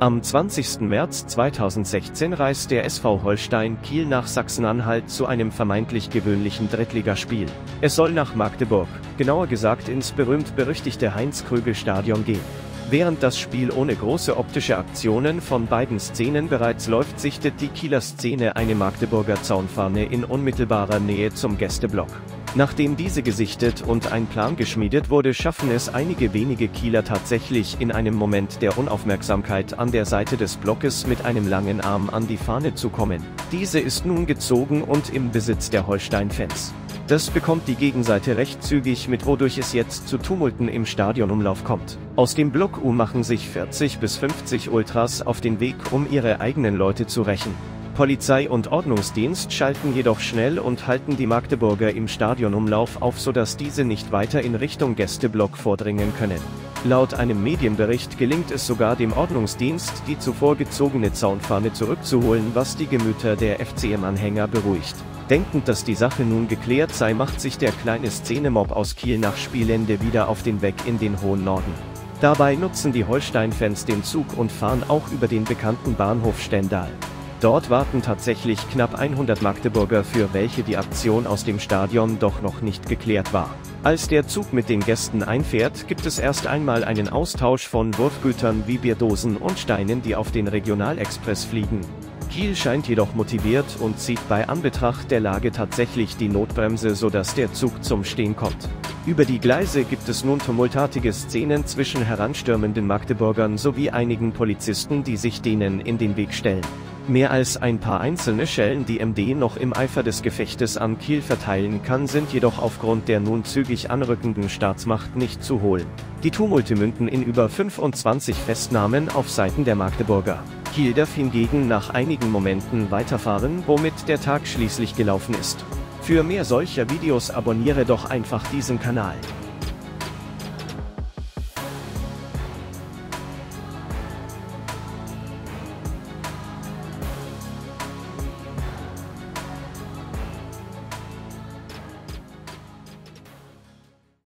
Am 20. März 2016 reist der SV Holstein Kiel nach Sachsen-Anhalt zu einem vermeintlich gewöhnlichen Drittligaspiel. Es soll nach Magdeburg, genauer gesagt ins berühmt-berüchtigte Heinz-Krügel-Stadion gehen. Während das Spiel ohne große optische Aktionen von beiden Szenen bereits läuft, sichtet die Kieler Szene eine Magdeburger Zaunfahne in unmittelbarer Nähe zum Gästeblock. Nachdem diese gesichtet und ein Plan geschmiedet wurde, schaffen es einige wenige Kieler tatsächlich in einem Moment der Unaufmerksamkeit an der Seite des Blockes mit einem langen Arm an die Fahne zu kommen. Diese ist nun gezogen und im Besitz der Holstein-Fans. Das bekommt die Gegenseite recht zügig mit, wodurch es jetzt zu Tumulten im Stadionumlauf kommt. Aus dem Block U machen sich 40 bis 50 Ultras auf den Weg, um ihre eigenen Leute zu rächen. Polizei und Ordnungsdienst schalten jedoch schnell und halten die Magdeburger im Stadionumlauf auf, sodass diese nicht weiter in Richtung Gästeblock vordringen können. Laut einem Medienbericht gelingt es sogar dem Ordnungsdienst, die zuvor gezogene Zaunfahne zurückzuholen, was die Gemüter der FCM-Anhänger beruhigt. Denkend, dass die Sache nun geklärt sei, macht sich der kleine Szenemob aus Kiel nach Spielende wieder auf den Weg in den hohen Norden. Dabei nutzen die Holstein-Fans den Zug und fahren auch über den bekannten Bahnhof Stendal. Dort warten tatsächlich knapp 100 Magdeburger, für welche die Aktion aus dem Stadion doch noch nicht geklärt war. Als der Zug mit den Gästen einfährt, gibt es erst einmal einen Austausch von Wurfgütern wie Bierdosen und Steinen, die auf den Regionalexpress fliegen. Kiel scheint jedoch motiviert und zieht bei Anbetracht der Lage tatsächlich die Notbremse, sodass der Zug zum Stehen kommt. Über die Gleise gibt es nun tumultartige Szenen zwischen heranstürmenden Magdeburgern sowie einigen Polizisten, die sich denen in den Weg stellen. Mehr als ein paar einzelne Schellen, die MD noch im Eifer des Gefechtes an Kiel verteilen kann, sind jedoch aufgrund der nun zügig anrückenden Staatsmacht nicht zu holen. Die Tumulte münden in über 25 Festnahmen auf Seiten der Magdeburger. Kiel darf hingegen nach einigen Momenten weiterfahren, womit der Tag schließlich gelaufen ist. Für mehr solcher Videos abonniere doch einfach diesen Kanal.